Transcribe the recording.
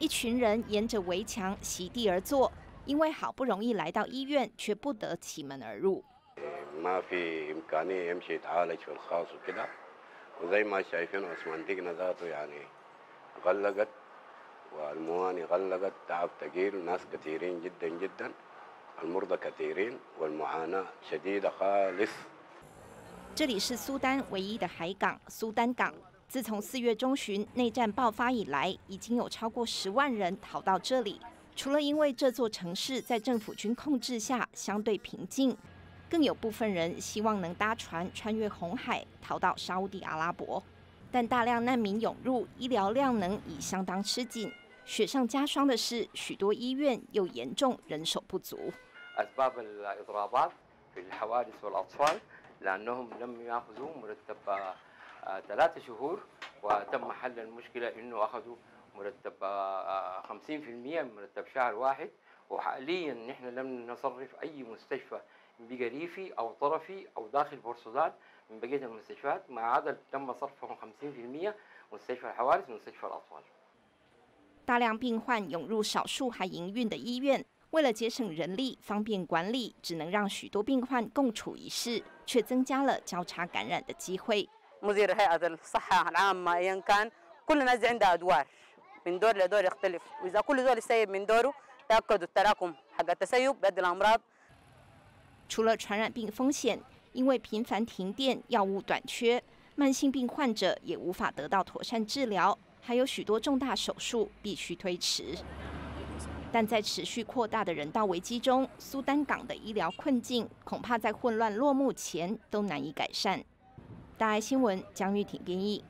一群人沿着围墙席地而坐，因为好不容易来到医院，却不得其门而入。ما في إمكانية يمشي يتعالج في الخاص وكده وزي ما شايفين عثمان دقنا ذاته يعني غلقت والمواني غلقت تعب ثقيل ناس كثيرين جدا جدا المرضى كثيرين والمعاناة شديدة خالص 这里是苏丹唯一的海港——苏丹港。 自从四月中旬内战爆发以来，已经有超过十万人逃到这里。除了因为这座城市在政府军控制下相对平静，更有部分人希望能搭船穿越红海逃到沙地阿拉伯。但大量难民涌入，医疗量能已相当吃紧。雪上加霜的是，许多医院又严重人手不足。ثلاثة شهور وتم حل المشكلة إنه أخذوا مرتب 50% من مرتب شهر واحد وحاليا نحن لم نصرف أي مستشفى بقريفي أو طرفي أو داخل بورسودان من بقية المستشفيات ما عدا تم صرفهم 50% مستشفى الحوادث ومستشفى الأطفال 大量病患涌入少数还营运的医院，为了节省人力、方便管理，只能让许多病患共处一室，却增加了交叉感染的机会。 مدير هيئة الصحة العامة أيا كان كل الناس عندها أدوار من دور لدور يختلف وإذا كل دور يسيب من دوره تأكدوا التراكم حق التسيب بيؤدي الأمراض 除了传染病风险，因为频繁停电、药物短缺，慢性病患者也无法得到妥善治疗，还有许多重大手术必须推迟。但在持续扩大的人道危机中，苏丹港的医疗困境恐怕在混乱落幕前都难以改善。 大爱新闻，江玉婷编译。